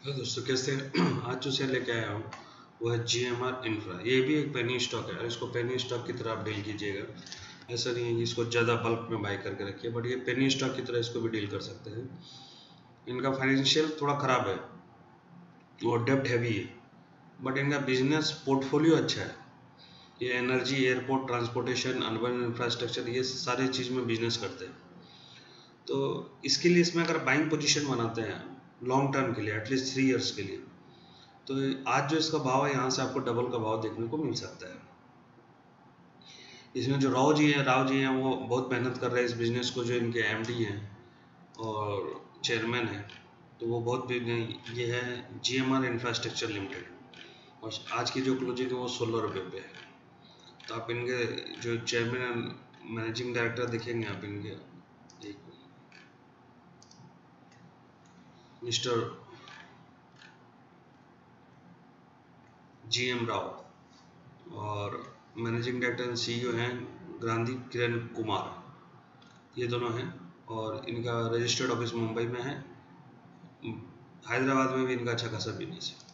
Hello दोस्तों, कैसे आज जो शेयर लेके आया हूँ, वो है जी एम आर इंफ्रा ये भी एक पेनी स्टॉक है। और इसको पेनी स्टॉक की तरह आप डील कीजिएगा। ऐसा नहीं है कि इसको ज़्यादा बल्क में बाई करके रखिए बट ये पेनी स्टॉक की तरह इसको भी डील कर सकते हैं। इनका फाइनेंशियल थोड़ा ख़राब है, और डेप्ट हैवी है बट इनका बिज़नेस पोर्टफोलियो अच्छा है। ये energy airport transportation urban infrastructure ये सारी चीज़ में बिज़नेस करते हैं। तो इसके लिए इसमें अगर बाइंग पोजीशन बनाते हैं लॉन्ग टर्म के लिए एटलीस्ट थ्री इयर्स के लिए। तो आज जो इसका भाव है, यहाँ से आपको डबल का भाव देखने को मिल सकता है। इसमें जो राव जी हैं, राव जी हैं, वो बहुत मेहनत कर रहे हैं इस बिज़नेस को, जो इनके एमडी हैं और चेयरमैन हैं। तो वो बहुत ये है G M R infrastructure limited और आज की जो क्लोजिंग है, वो सोलह रुपये पे है। तो आप इनके जो चेयरमैन मैनेजिंग डायरेक्टर देखेंगे आप इनके, एक मिस्टर जी एम राव और मैनेजिंग डायरेक्टर एंड सीईओ हैं गांधी किरण कुमार। ये दोनों हैं और इनका रजिस्टर्ड ऑफ़िस मुंबई में है। हैदराबाद में भी इनका अच्छा खासा बिज़नेस है।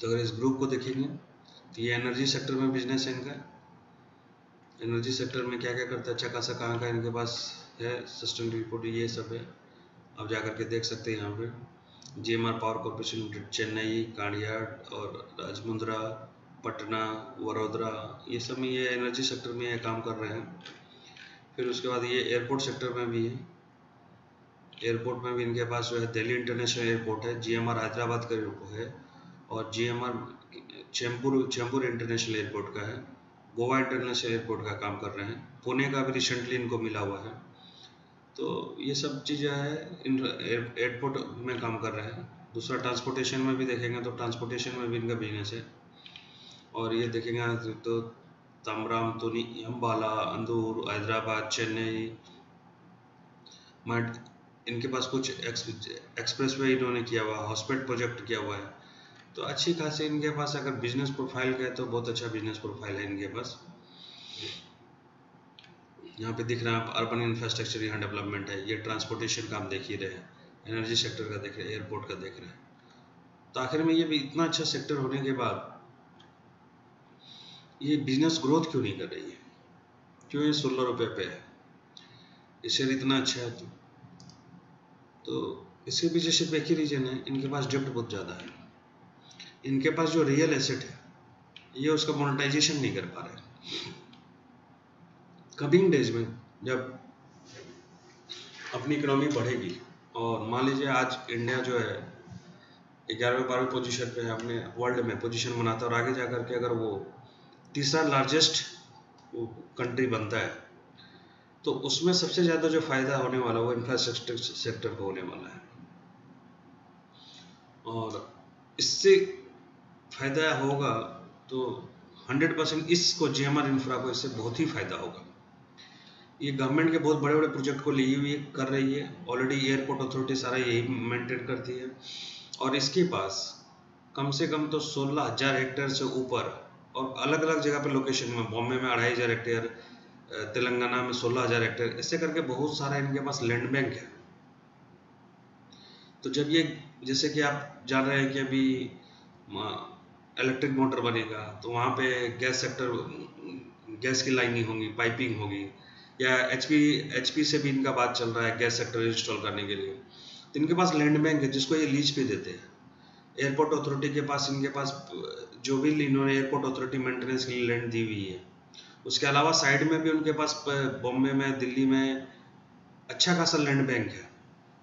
तो अगर इस ग्रुप को देखेंगे तो ये एनर्जी सेक्टर में बिज़नेस है इनका। एनर्जी सेक्टर में क्या क्या करता है अच्छा खासा कहाँ का इनके पास है सिस्टम रिपोर्ट ये सब है। आप जा करके देख सकते हैं यहाँ पे। R power corporation limited Chennai कांडियाड और राजमुंद्रा पटना वडोदरा ये सब में ये एनर्जी सेक्टर में ये काम कर रहे हैं। फिर उसके बाद ये एयरपोर्ट सेक्टर में भी है। एयरपोर्ट में भी इनके पास जो है दिल्ली इंटरनेशनल एयरपोर्ट है जी हैदराबाद का है और G M R international airport का है। गोवा इंटरनेशनल एयरपोर्ट का काम कर रहे हैं। पुणे का भी रिसेंटली इनको मिला हुआ है। तो ये सब चीज़ें है। एयरपोर्ट में काम कर रहे हैं। दूसरा ट्रांसपोर्टेशन में भी देखेंगे तो ट्रांसपोर्टेशन में भी इनका बिज़नेस है। और ये देखेंगे तो तमराम, तुनी अम्बाला अंदूर, हैदराबाद, चेन्नई। मट इनके पास कुछ एक्सप्रेस वे इन्होंने किया हुआ हॉस्पिटल प्रोजेक्ट किया हुआ है। तो अच्छी खासी इनके पास अगर बिज़नेस प्रोफ़ाइल का है तो बहुत अच्छा बिज़नेस प्रोफ़ाइल है इनके पास। यहाँ पे दिख रहा है आप अर्बन इंफ्रास्ट्रक्चर यहाँ डेवलपमेंट है। ये ट्रांसपोर्टेशन का आप देख ही रहे हैं। एनर्जी सेक्टर का देख रहे हैं एयरपोर्ट का देख रहे हैं। तो आखिर में ये भी इतना अच्छा सेक्टर होने के बाद ये बिज़नेस ग्रोथ क्यों नहीं कर रही है? क्यों ये सोलह रुपये पे है? ये शेयर इतना अच्छा है तो तो इसके पीछे सिर्फ़ एक ही रीजन है, इनके पास डेप्ट बहुत ज़्यादा है। इनके पास जो रियल एसेट है, ये उसका मोनेटाइजेशन नहीं कर पा रहे। कमिंग डेज़ में जब अपनी इकोनॉमी बढ़ेगी और मान लीजिए आज इंडिया जो है, ग्यारहवें बारहवें पोजीशन पे अपने वर्ल्ड में पोजीशन बनाता है और आगे जा कर के अगर वो तीसरा लार्जेस्ट कंट्री बनता है तो उसमें सबसे ज़्यादा जो फ़ायदा होने वाला है वो इंफ्रास्ट्रक्चर सेक्टर को होने वाला है। और इससे फ़ायदा होगा तो 100 परसेंट इसको जे इंफ्रा को इससे बहुत ही फ़ायदा होगा। ये गवर्नमेंट के बहुत बड़े बड़े प्रोजेक्ट को ली हुई कर रही है। ऑलरेडी एयरपोर्ट अथॉरिटी सारा यही मेंटेन करती है। और इसके पास कम से कम तो सोलह हज़ार हेक्टेयर से ऊपर और अलग अलग जगह पे लोकेशन में बॉम्बे में अढ़ाई हज़ार हेक्टेयर तेलंगाना में सोलह हज़ार हेक्टेयर ऐसे करके बहुत सारा इनके पास लैंड बैंक है। तो जब ये, जैसे कि आप जान रहे हैं कि अभी इलेक्ट्रिक मोटर बनेगा तो वहाँ पे गैस सेक्टर गैस की लाइनिंग होगी पाइपिंग होगी। या एच पी से भी इनका बात चल रहा है गैस सेक्टर इंस्टॉल करने के लिए। तो इनके पास लैंड बैंक है, जिसको ये लीज पे देते हैं। एयरपोर्ट अथॉरिटी के पास, इनके पास, जो भी इन्होंने एयरपोर्ट अथॉरिटी मेंटेनेंस के लिए लैंड दी हुई है। उसके अलावा साइड में भी उनके पास बॉम्बे में, दिल्ली में अच्छा खासा लैंड बैंक है।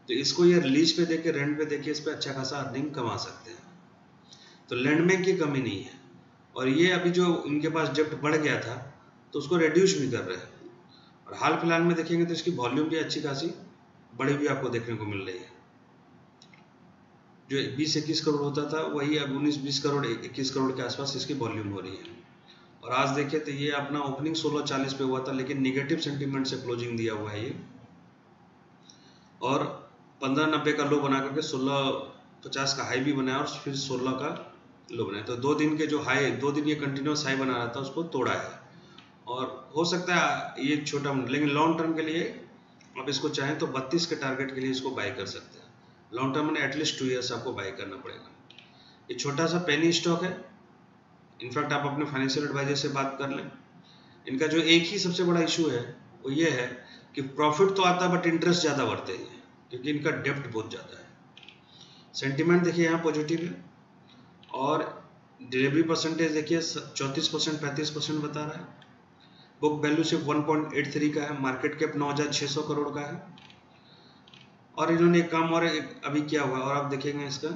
तो इसको ये लीज पे देके, रेंट पे देके इस पर अच्छा खासा अर्निंग कमा सकते हैं। तो लैंड बैंक की कमी नहीं है। और ये अभी जो इनके पास जब बढ़ गया था तो उसको रिड्यूस भी कर रहे हैं। और हाल फ़िलहाल में देखेंगे तो इसकी वॉल्यूम भी अच्छी खासी बड़ी भी आपको देखने को मिल रही है। जो 20 इक्कीस करोड़ होता था, वही अब 19 20 करोड़ 21 करोड़ के आसपास इसकी वॉल्यूम हो रही है। और आज देखिए तो ये अपना ओपनिंग 16 40 पे हुआ था, लेकिन निगेटिव सेंटीमेंट से क्लोजिंग दिया हुआ है ये। और 15 नब्बे का लो बना करके 16 50 का हाई भी बनाया और फिर 16 का लो बनाया। तो दो दिन के जो हाई दो दिन ये कंटिन्यूस हाई बना रहा था, उसको तोड़ा है। और हो सकता है, ये छोटा लेकिन लॉन्ग टर्म के लिए, आप इसको चाहें तो 32 के टारगेट के लिए इसको बाई कर सकते हैं। लॉन्ग टर्म में एटलीस्ट टू ईयर्स आपको बाई करना पड़ेगा। ये छोटा सा पेनी स्टॉक है। इनफैक्ट आप अपने फाइनेंशियल एडवाइजर से बात कर लें। इनका जो एक ही सबसे बड़ा इशू है, वो ये है कि प्रॉफिट तो आता है बट इंटरेस्ट ज़्यादा बढ़ते हैं क्योंकि इनका डेप्ट बहुत ज़्यादा है। सेंटिमेंट देखिए यहाँ पॉजिटिव है। और डिलीवरी परसेंटेज देखिए, चौंतीस परसेंट, पैंतीस परसेंट बता रहा है। बुक वैल्यू सिर्फ़ 1.83 का है मार्केट कैप 9,600 करोड़ का है। और इन्होंने एक काम और अभी किया हुआ और आप देखेंगे इसका।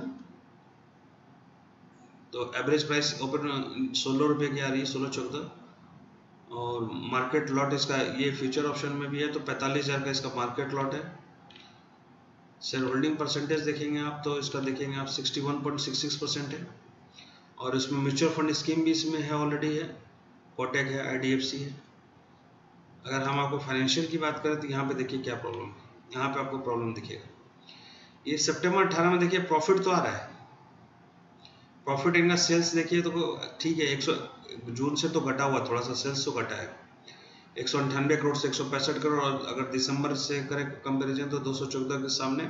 तो एवरेज प्राइस ओपन सोलह रुपये की आ रही है सोलह चौदह। और मार्केट लॉट इसका ये फ्यूचर ऑप्शन में भी है तो पैंतालीस हज़ार का इसका मार्केट लॉट है। शेयर होल्डिंग परसेंटेज देखेंगे आप तो इसका देखेंगे आप 61.66 परसेंट है। और इसमें म्यूचुअल फंड स्कीम भी इसमें है ऑलरेडी है। कोटेक है आईडीएफसी है। अगर हम आपको फाइनेंशियल की बात करें तो यहाँ पे देखिए क्या प्रॉब्लम है। यहाँ पे आपको प्रॉब्लम दिखेगा। ये सितंबर 18 में देखिए प्रॉफिट तो आ रहा है। प्रॉफिट इनका सेल्स देखिए तो ठीक है 100 जून से तो घटा हुआ, थोड़ा सा सेल्स तो घटा है। एक करोड़ से एक सौ पैंसठ करोड़ और अगर दिसंबर से करें कंपेरिजन तो दो सौ चौदह के सामने।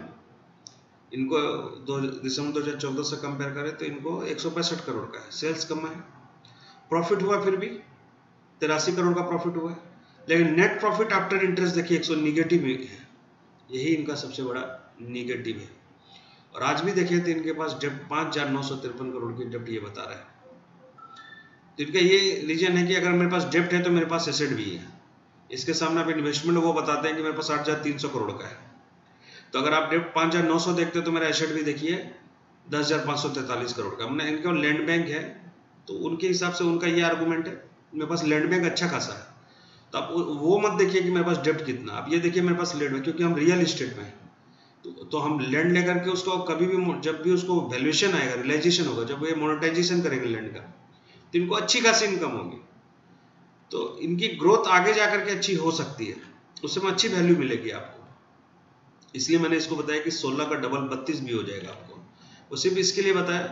इनको दो, दिसंबर दो हज़ार चौदह से कंपेयर करें तो इनको एक सौ पैंसठ करोड़ का है। सेल्स कम है। प्रॉफिट हुआ फिर भी। तिरासी करोड़ का प्रॉफिट हुआ है। लेकिन नेट प्रॉफिट आफ्टर इंटरेस्ट देखिए, एक सौ निगेटिव है। यही इनका सबसे बड़ा निगेटिव है। और आज भी देखिए तो इनके पास डेप्ट पाँच हज़ार नौ सौ तिरपन करोड़ की डेप्ट ये बता रहा है। तो इनका ये रीजन है कि अगर मेरे पास डेप्ट है तो मेरे पास एसेट भी है। इसके सामने आप इन्वेस्टमेंट वो बताते हैं कि मेरे पास आठ हज़ार तीन सौ करोड़ का है। तो अगर आप डेप्ट पाँच हज़ार नौ सौ देखते तो मेरा एसेट भी देखिए, दस हज़ार पाँच सौ तैतालीस करोड़ का। मैंने इनका लैंड बैंक है तो उनके हिसाब से उनका ये आर्गूमेंट है, मेरे पास लैंड बैंक अच्छा खासा है। तो आप वो मत देखिए कि मेरे पास डेप्ट कितना आप ये देखिए मेरे पास लैंड है क्योंकि हम रियल इस्टेट में हैं। तो, तो हम लैंड लेकर के उसको कभी भी जब भी उसको वैल्यूएशन आएगा रियलाइजेशन होगा जब ये मोनेटाइजेशन करेंगे लैंड का तो इनको अच्छी खासी इनकम होगी। तो इनकी ग्रोथ आगे जाकर के अच्छी हो सकती है। उससे में अच्छी वैल्यू मिलेगी आपको। इसलिए मैंने इसको बताया कि 16 का डबल 32 भी हो जाएगा आपको। वो सिर्फ़ इसके लिए बताया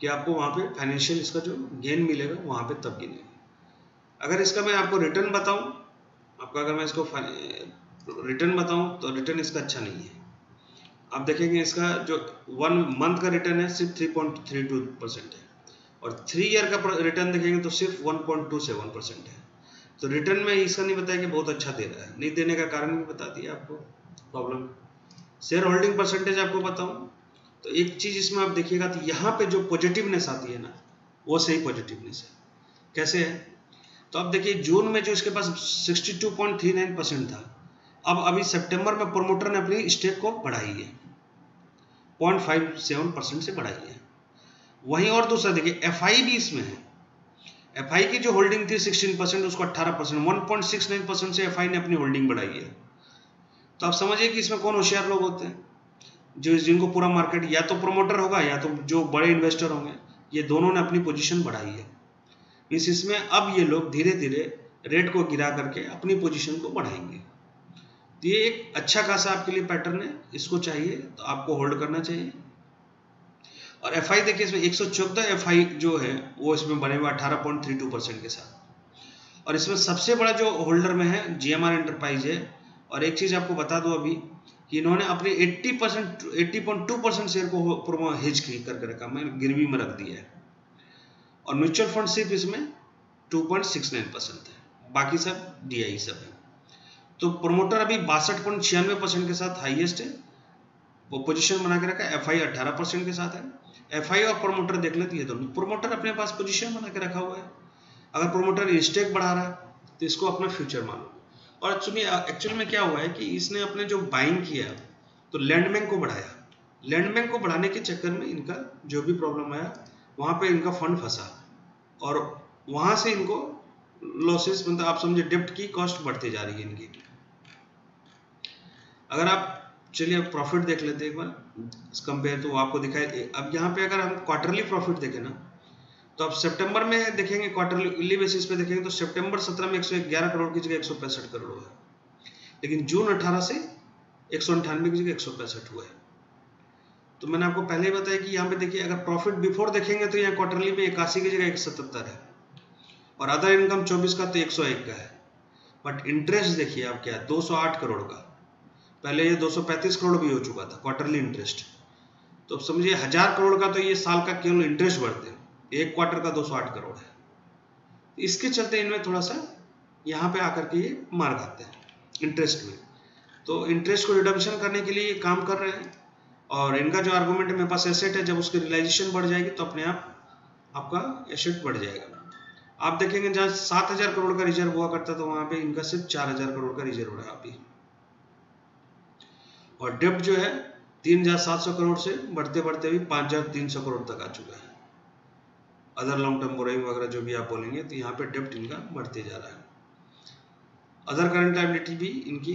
कि आपको वहाँ पे फाइनेंशियल इसका जो गेन मिलेगा वहाँ पे तब गिनेगा। अगर इसका मैं आपको रिटर्न बताऊँ, आपका अगर मैं इसको रिटर्न बताऊँ तो रिटर्न इसका अच्छा नहीं है। आप देखेंगे इसका जो वन मंथ का रिटर्न है, सिर्फ़ 3.32 परसेंट है। और थ्री ईयर का रिटर्न देखेंगे तो सिर्फ़ 1.27 परसेंट है। तो रिटर्न में इसका नहीं बताया कि बहुत अच्छा दे रहा है। नहीं देने का कारण भी बता दिया आपको। प्रॉब्लम शेयर होल्डिंग परसेंटेज आपको बताऊँ तो एक चीज़ इसमें आप देखिएगा तो यहाँ पे जो पॉजिटिवनेस आती है ना, वो सही पॉजिटिवनेस है। कैसे है? तो अब देखिए, जून में जो इसके पास 62.39 परसेंट था, अब अभी सितंबर में प्रोमोटर ने अपनी स्टेक को बढ़ाई है। पॉइंट फाइव सेवन परसेंट से बढ़ाई है। वहीं और दूसरा देखिए एफ़ आई भी इसमें है। एफ़ आई की जो होल्डिंग थी 16 परसेंट उसको 18 परसेंट वन परसेंट से एफआई ने अपनी होल्डिंग बढ़ाई है। तो आप समझिए कि इसमें कौन होशियार लोग होते हैं, जो जिनको पूरा मार्केट या तो प्रोमोटर होगा या तो जो बड़े इन्वेस्टर होंगे, ये दोनों ने अपनी पोजीशन बढ़ाई है। इस इसमें अब ये लोग धीरे धीरे रेट को गिरा करके अपनी पोजीशन को बढ़ाएँगे। तो ये एक अच्छा खासा आपके लिए पैटर्न है, इसको चाहिए तो आपको होल्ड करना चाहिए। और एफ़ आई देखिए, इसमें एक सौ चौदह एफ़ आई जो है, वो इसमें बने हुए अठारह पॉइंट थ्री टू परसेंट के साथ। और इसमें सबसे बड़ा जो होल्डर में है जीएमआर एंटरप्राइज है। और एक चीज़ आपको बता दो अभी, कि इन्होंने अपने 80 percent, eighty point two percent share को हेज करके रखा मैं गिरवी में रख दिया है। और म्यूचुअल फंड सिर्फ़ इसमें 2.69 परसेंट है। बाकी सब डीआई सब है। तो प्रोमोटर अभी बासठ पॉइंट छियानवे परसेंट के साथ हाईएस्ट है। वो पोजीशन बना के रखा है। एफ़ आई अट्ठारह परसेंट के साथ है। एफ़ आई और प्रोमोटर देख लेते हैं दोनों। प्रोमोटर अपने पास पोजीशन बना के रखा हुआ है। अगर प्रोमोटर स्टेक बढ़ा रहा है तो इसको अपना फ्यूचर मानो। और सुनिए एक्चुअल में क्या हुआ है कि इसने अपने जो बाइंग किया तो लैंड बैंक को बढ़ाया। लैंड बैंक को बढ़ाने के चक्कर में इनका जो भी प्रॉब्लम आया, वहाँ पे इनका फंड फंसा। और वहाँ से इनको लॉसेस मतलब आप समझे डेप्ट की कॉस्ट बढ़ती जा रही है इनकी। अगर आप, चलिए प्रॉफिट देख लेते हैं एक बार। कंपेयर तो आपको दिखाई अब यहाँ पे अगर हम क्वार्टरली प्रॉफिट देखें ना तो आप सितंबर में देखेंगे क्वार्टरली बेसिस पे देखेंगे तो सितंबर 17 में 111 करोड़ की जगह एक सौ पैंसठ करोड़ है लेकिन जून 18 से एक की जगह एक हुआ है। तो मैंने आपको पहले ही बताया कि यहाँ पे देखिए, अगर प्रॉफिट बिफोर देखेंगे तो यहाँ क्वार्टरली में इक्यासी की जगह एक है। और अदर इनकम 24 का तो 101 का है। बट इंटरेस्ट देखिए आप क्या 208 करोड़ का। पहले ये 235 करोड़ भी हो चुका था क्वार्टरली इंटरेस्ट तो समझिए, हज़ार करोड़ का तो ये साल का केवल इंटरेस्ट बढ़ते हैं। एक क्वार्टर का 208 करोड़ है। इसके चलते इनमें थोड़ा सा यहाँ पे आकर के ये मार खाते हैं इंटरेस्ट में। तो इंटरेस्ट को रिडम्शन करने के लिए ये काम कर रहे हैं। और इनका जो आर्गूमेंट है, मेरे पास एसेट है, जब उसकी रियलाइजेशन बढ़ जाएगी तो अपने आप, आपका एसेट बढ़ जाएगा आप देखेंगे, जहाँ सात हज़ार करोड़ का रिज़र्व हुआ करता था वहाँ पे इनका सिर्फ़ चार हज़ार करोड़ का रिज़र्व है अभी। और डेप्ट जो है, तीन हज़ार सात सौ करोड़ से बढ़ते बढ़ते भी पाँच हज़ार तीन सौ करोड़ तक आ चुका है। अदर लॉन्ग टर्म बोरिंग वगैरह जो भी आप बोलेंगे तो यहाँ पे डेप्ट इनका बढ़ते जा रहा है। अदर करंट लाइबिलिटी भी इनकी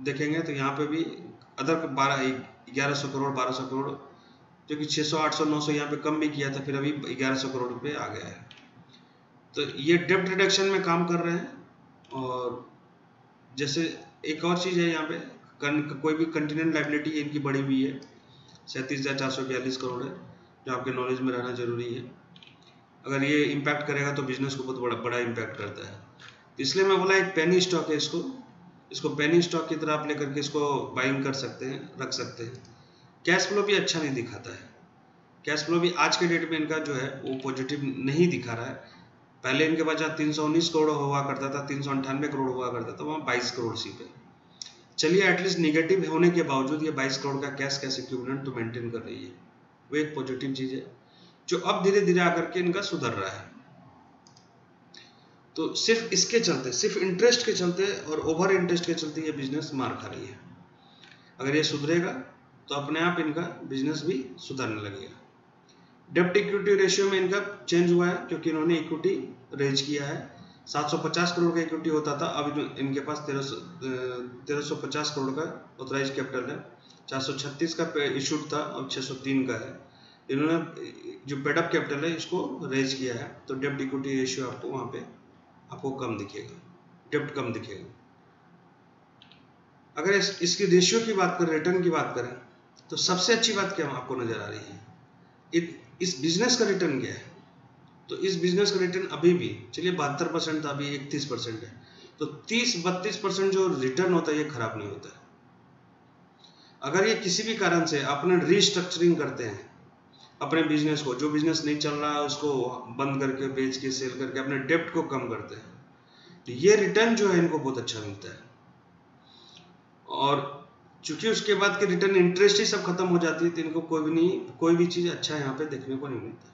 देखेंगे तो यहाँ पे भी अदर बारह ग्यारह सौ करोड़, बारह सौ करोड़, जो कि छः सौ, आठ सौ, नौ सौ यहाँ पे कम भी किया था, फिर अभी 1100 करोड़ रुपये आ गया है। तो ये डेप्ट रिडक्शन में काम कर रहे हैं और जैसे एक और चीज़ है यहाँ पे कोई भी कंटिनेंट लाइबिलिटी इनकी बढ़ी हुई है, सैंतीस हज़ार चार सौ बयालीस करोड़ है, जो आपके नॉलेज में रहना ज़रूरी है। अगर ये इम्पैक्ट करेगा तो बिज़नेस को बहुत बड़ा बड़ा इम्पैक्ट करता है। इसलिए मैं बोला एक पेनी स्टॉक है इसको इसको पेनी स्टॉक की तरह आप लेकर के इसको बाइंग कर सकते हैं, रख सकते हैं। कैश फ्लो भी अच्छा नहीं दिखाता है। कैश फ्लो भी आज के डेट में इनका जो है, वो पॉजिटिव नहीं दिखा रहा है। पहले इनके पास जहाँ तीन सौ उन्नीस करोड़ हुआ करता था, तीन सौ अंठानवे करोड़ हुआ करता था, वहाँ बाईस करोड़ सी पे। चलिए एटलीस्ट निगेटिव होने के बावजूद ये बाईस करोड़ का कैश कैश इक्विपमेंट तो मेंटेन कर रही है? वो एक पॉजिटिव चीज़ है, जो अब धीरे धीरे आकर के इनका सुधर रहा है। तो सिर्फ़ इसके चलते, सिर्फ़ इंटरेस्ट के चलते और ओवर इंटरेस्ट के चलते ये बिज़नेस मार खा रही है। अगर ये सुधरेगा तो अपने आप इनका बिज़नेस भी सुधरने लगेगा। डेप्ट इक्विटी रेशियो में इनका चेंज हुआ है, क्योंकि इन्होंने इक्विटी रेज किया है। 750 करोड़ का इक्विटी होता था, अब इनके पास तेरह सौ पचास करोड़ का ऑथराइज कैपिटल है। 436 का इशूड था, अब 603 का है। इन्होंने, जो पेडअप कैपिटल है, इसको रेज किया है। तो डेप्ट इक्विटी रेशियो आपको वहाँ पे आपको कम दिखेगा डेप्ट कम दिखेगा। अगर इस, इसकी रेशियो की बात करें रिटर्न की बात करें तो सबसे अच्छी बात क्या आपको नज़र आ रही है? इत, इस बिज़नेस का रिटर्न क्या है? तो इस बिज़नेस का रिटर्न अभी भी चलिए बहत्तर परसेंट था अभी इकतीस परसेंट है। तो तीस बत्तीस परसेंट जो रिटर्न होता है ये खराब नहीं होता अगर ये किसी भी कारण से अपने रिस्ट्रक्चरिंग करते हैं अपने बिज़नेस को, जो बिज़नेस नहीं चल रहा है, उसको बंद करके, बेच के सेल करके, अपने डेप्ट को कम करते हैं। तो ये रिटर्न जो है, इनको बहुत अच्छा मिलता है। और चूँकि उसके बाद के रिटर्न इंटरेस्ट ही सब खत्म हो जाती है तो इनको कोई भी नहीं, कोई भी चीज़ अच्छा यहाँ पे देखने को नहीं मिलता।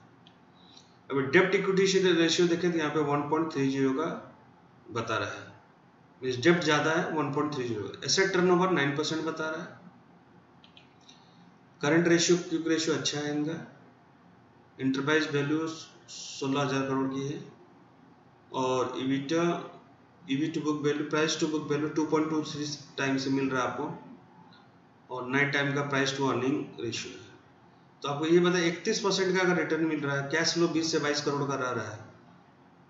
अब डेप्ट इक्विटी रेशियो देखें तो यहाँ पे 1.30 का बता रहा है। डेप्ट ज़्यादा है 1.30 एसेट टर्नओवर 9 परसेंट बता रहा है। करंट रेशियो क्विक रेशियो अच्छा है इनका? इंटरप्राइज वैल्यू सोलह हज़ार करोड़ की है। और EBITDA EV to book value price to book value 2.23 time से मिल रहा है आपको। और नाइट टाइम का प्राइस टू अर्निंग रेशियो है। तो आपको ये बताया इकतीस परसेंट का अगर रिटर्न मिल रहा है कैश फ्लो बीस से बाईस करोड़ का रह रहा है।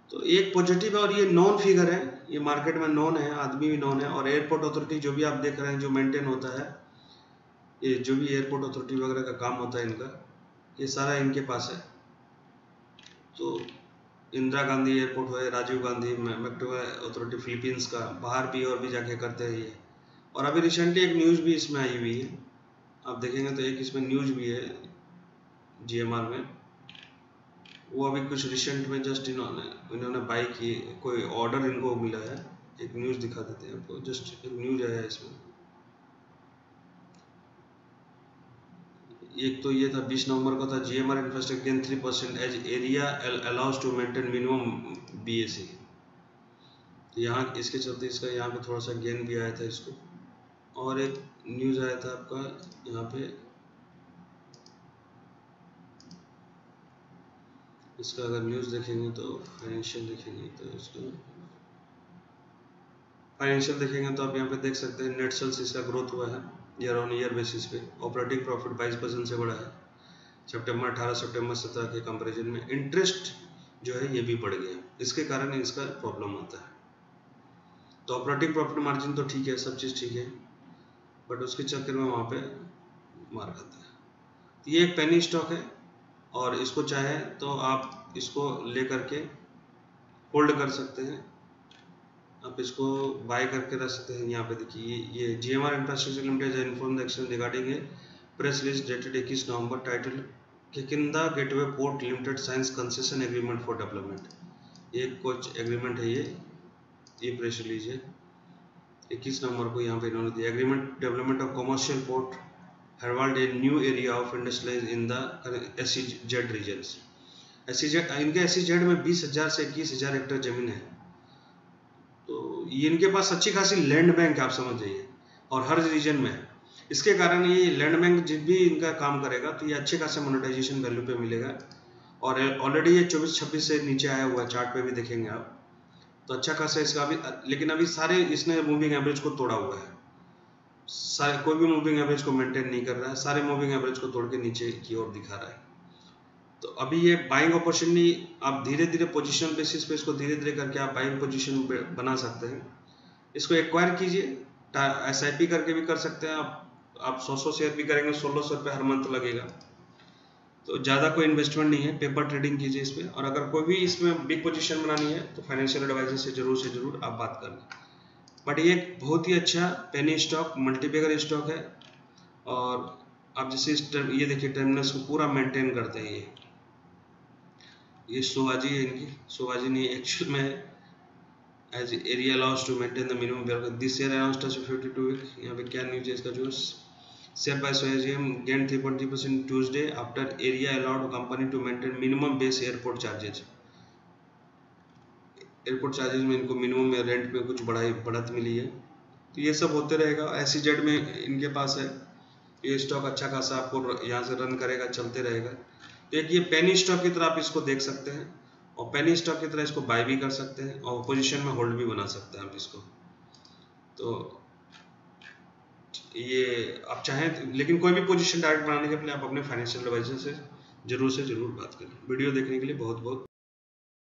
तो एक पॉजिटिव है और ये नॉन फिगर है। ये मार्केट में नॉन है, आदमी भी नॉन है। और एयरपोर्ट अथॉरिटी जो भी आप देख रहे हैं, जो मेंटेन होता है ये जो भी एयरपोर्ट अथॉरिटी वगैरह का काम होता है इनका, ये सारा इनके पास है। तो इंदिरा गांधी एयरपोर्ट हो, Rajiv Gandhi metro authority Philippines का, बाहर भी और भी जाके करते हैं ये। और अभी रिसेंटली एक न्यूज़ भी इसमें आई हुई है। आप देखेंगे तो एक इसमें न्यूज़ भी है जीएमआर में। वो अभी कुछ रिसेंट में जस्ट इन्होंने इन्होंने बाई की, कोई ऑर्डर इनको मिला है। एक न्यूज़ दिखा देते हैं आपको जस्ट एक न्यूज़ आया है इसमें। एक तो ये था 20 नवंबर को था GMR infrastructure gain three percent as area allows to maintain minimum BSC यहाँ इसके चलते इसका यहाँ पे थोड़ा सा गेन भी आया था इसको। और एक न्यूज़ आया था आपका यहाँ पे। इसका अगर न्यूज़ देखेंगे तो फाइनेंशियल देखेंगे तो इसको। फाइनेंशियल देखेंगे तो आप यहाँ पे देख सकते हैं नेट सेल्स इसका ग्रोथ हुआ है। ईयर ऑन ईयर बेसिस पे। ऑपरेटिंग प्रॉफिट 22 परसेंट से बढ़ा है। सितंबर 18 सितंबर 17 के कंपैरिजन में इंटरेस्ट जो है ये भी बढ़ गया इसके कारण इसका प्रॉब्लम आता है। तो ऑपरेटिंग प्रॉफिट मार्जिन तो ठीक है, सब चीज़ ठीक है। बट उसके चक्कर में वहाँ पे मार खाता है। तो ये एक पेनी स्टॉक है। और इसको चाहे तो आप इसको ले करके होल्ड कर सकते हैं। आप इसको बाय करके रख सकते हैं यहाँ पे देखिए, ये G M R infrastructure limited inform action regarding a press release dated इक्कीस नवंबर title Kakinada gateway port limited signs concession agreement for development ये कुछ एग्रीमेंट है ये ये प्रेस रिलीज़ है। इक्कीस नवंबर को यहाँ पे इन्होंने दिया। Agreement development of commercial port herald a new area of industrialized in the SEZ regions. SEZ इनके SEZ में बीस हज़ार से इक्कीस हज़ार हेक्टेयर ज़मीन है। तो ये इनके पास अच्छी खासी लैंड बैंक आप समझ जाइए, और हर रीजन में इसके कारण ये लैंड बैंक जब भी इनका काम करेगा तो ये अच्छे खासे मोनेटाइजेशन वैल्यू पे मिलेगा। और ऑलरेडी ये चौबीस छब्बीस से नीचे आया हुआ है चार्ट पे भी देखेंगे आप तो अच्छा खासा इसका अभी, लेकिन अभी सारे इसने मूविंग एवरेज को तोड़ा हुआ है। सारे, कोई भी मूविंग एवरेज को मेंटेन नहीं कर रहा है, सारे मूविंग एवरेज को तोड़ के नीचे की ओर दिखा रहा है। तो अभी ये बाइंग अपॉर्चुनिटी आप धीरे धीरे पोजीशन बेसिस पे इसको धीरे धीरे करके आप बाइंग पोजीशन बना सकते हैं। इसको एक्वायर कीजिए एसआईपी करके भी कर सकते हैं आप। आप सौ सौ शेयर भी करेंगे, सोलह सौ रुपये हर मंथ लगेगा। तो ज़्यादा कोई इन्वेस्टमेंट नहीं है पेपर ट्रेडिंग कीजिए इस पर और अगर कोई भी इसमें बिग पोजीशन बनानी है तो फाइनेंशियल एडवाइजर से ज़रूर से ज़रूर आप बात कर लें। बट ये बहुत ही अच्छा पेनी स्टॉक मल्टीपेगर स्टॉक है। और आप जैसे ये देखिए टर्मिनल्स को पूरा मेंटेन करते हैं ये। ये सोवाजी है इनकी। सोवाजी नहीं एक्चुअल में as area loss to maintain the minimum this year around touch 52 week यहाँ पे क्या न्यूज़ है इसका जो share by सोएजीएम gain 3.3% Tuesday after area allowed company to maintain minimum base airport charges airport charges में इनको मिनिमम रेंट में कुछ बढ़ाई, बढ़त मिली है। तो ये सब होते रहेगा। एस जेड में इनके पास है। ये स्टॉक अच्छा खासा आपको यहाँ से रन करेगा, चलते रहेगा। तो एक ये पेनी स्टॉक की तरह आप इसको देख सकते हैं और पेनी स्टॉक की तरह इसको बाय भी कर सकते हैं और पोजीशन में होल्ड भी बना सकते हैं आप इसको। तो ये आप चाहें लेकिन कोई भी पोजीशन डायरेक्ट बनाने के अपने आप अपने फाइनेंशियल एडवाइजर से ज़रूर से ज़रूर बात करें। वीडियो देखने के लिए बहुत बहुत